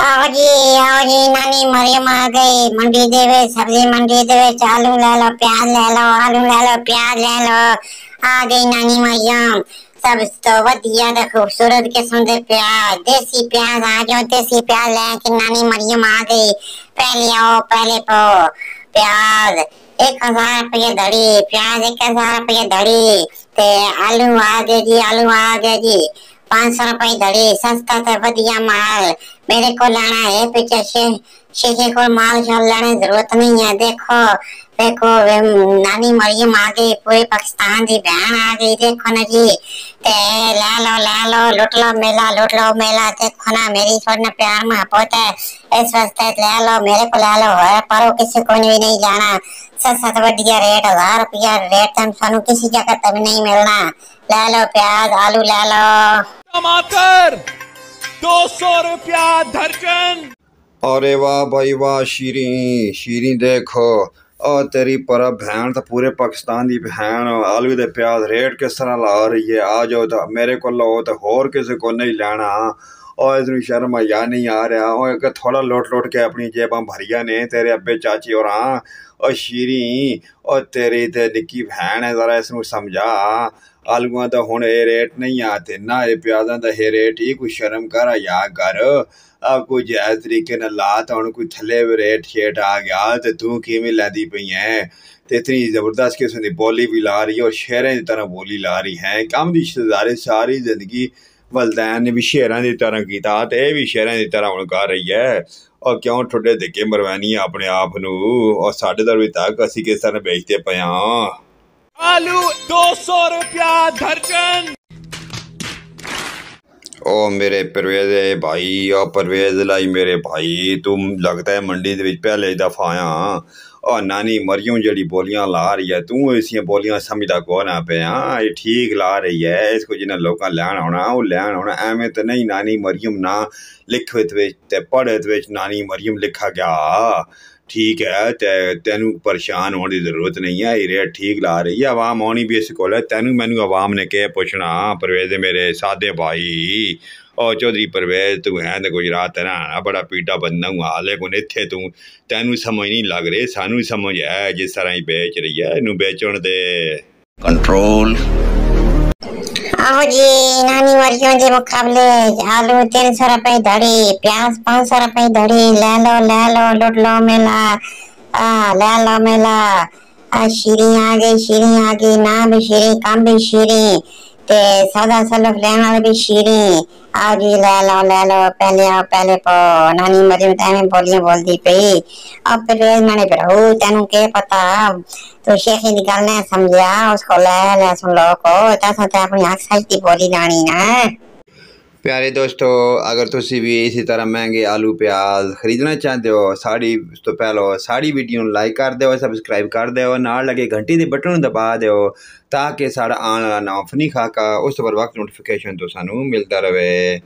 جی جی نانی مریم آ گئی منڈی دے وے سبزی منڈی دے وے لے لو پیاز لے لو آلو لے لو پیاز لے لو آ گئی نانی مریم سب خوبصورت قسم دے پیاز دیسی پیاز آ جاؤ دیسی پیاز لے کے نانی مریم آ گئی پہلے آؤ پہلے پو پیاز ایک ہزار روپیے دڑی پیاز ایک ہزار روپیے دڑی تے آلو آ گئے جی آلو آ گئے جی پانچ سو روپئے دڑی سستا تے ودیا مال میرے کو لانا ہے، پیچھے شیخ شیخ کو مال شال لانے ضرورت نہیں ہے۔ دیکھو دیکھو نانی مریم آگئی گئی، پورے پاکستان دی بہن آگئی دیکھو نا جی تے لا لو لا لو، لوٹ لو میلا لٹ لو میلا دیکھو نا، میری چھوڑنا پیار محبت ہے۔ اس واسطے لے لو، میرے کو لے لو۔ پرو کسی کو بھی نہیں جانا سب سات بڑھیا ریٹ، ہزار روپیا ریٹ تم سنو کسی جگہ تب نہیں ملنا۔ لے لو پیاز، آلو لے لو۔ ٹماٹر دو سو روپیہ دھرکن۔ ارے واہ بھائی واہ، شیریں شیریں دیکھو۔ اور تیری پرہ بہن تو پورے پاکستان دی بہن آلو دے پیاز ریٹ کس طرح لا رہی ہے۔ آ جاؤ میرے کو لو تو ہور کسے کو نہیں لینا۔ ਉਹ ਇਸ ਨੂੰ ਸ਼ਰਮ ਆ ਨਹੀਂ ਆ ਰਿਹਾ ਉਹ ਇੱਕ ਥੋੜਾ ਲੋਟ ਲੋਟ ਕੇ ਆਪਣੀ ਜੇਬਾਂ ਭਰੀਆਂ ਨੇ ਤੇਰੇ ਅੱਬੇ ਚਾਚੀ ਹੋਰਾਂ ਉਹ ਸ਼ੀਰੀ ਉਹ ਤੇਰੀ ਤੇ ਨਿੱਕੀ ਭੈਣ ਹੈ ਜ਼ਰਾ ਇਸ ਨੂੰ ਸਮਝਾ ਆਲੂਆਂ ਦਾ ਹੁਣ ਇਹ ਰੇਟ ਨਹੀਂ ਆ ਤੇ ਨਾ ਇਹ ਪਿਆਜ਼ਾਂ ਦਾ ਇਹ ਰੇਟ ਹੀ ਕੋਈ ਸ਼ਰਮ ਕਰ ਯਾ ਕਰ ਆ ਕੋਈ ਜਾਇਜ਼ ਤਰੀਕੇ ਨਾਲ ਲਾ ਤਾਂ ਹੁਣ ਕੋਈ ਥੱਲੇ ਵੀ ਰੇਟ ਸ਼ੇਟ ਆ ਗਿਆ ਤੇ ਤੂੰ ਕਿਵੇਂ ਲੈਦੀ ਪਈ ਹੈ ਤੇ ਇਤਨੀ ਜ਼ਬਰਦਸਤ ਕਿਸਮ ਦੀ ਬੋਲੀ ਵੀ ਲਾ ਰਹੀ ਹੈ ਔਰ ਸ਼ੇਰਾਂ ਦੀ ਤਰ੍ਹਾਂ ਬੋਲੀ ਲਾ ਰਹੀ ਹੈ ਕੰਮ ਦੀ ਸ਼ਜ਼ਾਰੇ ਸਾਰੀ ਜ਼ਿੰਦਗੀ والدین نے بھی شیراں دی طرح کیتا تے اے وی شیراں دی طرح ہن کر رہی ہے۔ اور کیوں ٹھڈے دے کے مروانی اپنے آپ نو؟ اور ساڈے دل وچ تک اسی کس طرح بیچتے پیاں آلو 200 روپیہ درجن او میرے پرویز بھائی او پرویز لائی میرے بھائی تم لگتا ہے منڈی دے وچ پہلے دفعہ آیا ہاں۔ او نانی مریم جڑی بولیاں لا رہی ہے توں اسی بولیاں سمجھتا کو نہ پے ہاں یہ ٹھیک لا رہی ہے اس کو جنہاں لوکاں لین ہونا وہ لین ہونا ایویں نہیں نانی مریم نہ لکھوے تے پڑھے بچ نانی مریم لکھا گیا ٹھیک ہے تے تینو پریشان ہونے کی ضرورت نہیں ہے یہ ریٹ ٹھیک لا رہی ہے عوام ہونی بھی اس کو تینو تینوں عوام نے کہ پوچھنا پرویز میرے سادے بھائی اور چودری پرویز تو ہے تو گجرات ہرانا بڑا پیٹا بندہ ہوں آلے کو نتھے تو تینوں سمجھ نہیں لگ رہے سانوں سمجھ ہے جس طرح ہی بیچ رہی ہے انہوں بیچن دے کنٹرول آہو جی نانی وریوں دے مقابلے آلو تین سو روپے دھڑی پیاس پانچ سو روپے دھڑی لے لو لے لو لٹ لو میلا لے لو میلا شیریں آگے گئی شیریں آ نام بھی شیریں کام بھی شیریں کہ سادہ سلف لین والی شیریں۔ آ جی لے لو لے لو، پہلے آؤ، پہلے پو۔ نانی مجھے میں بولیاں بولتی پئی۔ اب پرویز میں نے پڑھو تینوں کے پتا۔ تو شیخ نکالنا سمجھا، اس کو لے لے، سن لو، کو۔ تیسا تے اپنی آنکھ سچتی بولی جانی نا ਪਿਆਰੇ ਦੋਸਤੋ ਅਗਰ ਤੁਸੀਂ ਵੀ ਇਸੇ ਤਰ੍ਹਾਂ ਮਹਿੰਗੇ ਆਲੂ ਪਿਆਜ਼ ਖਰੀਦਣਾ ਚਾਹੁੰਦੇ ਹੋ ਸਾਡੀ ਉਸ ਤੋਂ ਪਹਿਲਾਂ ਸਾਡੀ ਵੀਡੀਓ ਨੂੰ ਲਾਈਕ ਕਰ ਦਿਓ ਸਬਸਕ੍ਰਾਈਬ ਕਰ ਦਿਓ ਨਾਲ ਲੱਗੇ ਘੰਟੀ ਦੇ ਬਟਨ ਨੂੰ ਦਬਾ ਦਿਓ ਤਾਂ ਕਿ ਸਾਡਾ ਆਉਣ ਵਾਲਾ ਨਵਾਂ ਫਨੀ ਖਾਕਾ ਉਸ ਤੋਂ ਬਾਅਦ ਵਕਤ ਨੋਟੀਫਿਕੇਸ਼ਨ ਤੋਂ ਸਾਨੂੰ ਮਿਲਦਾ ਰਹੇ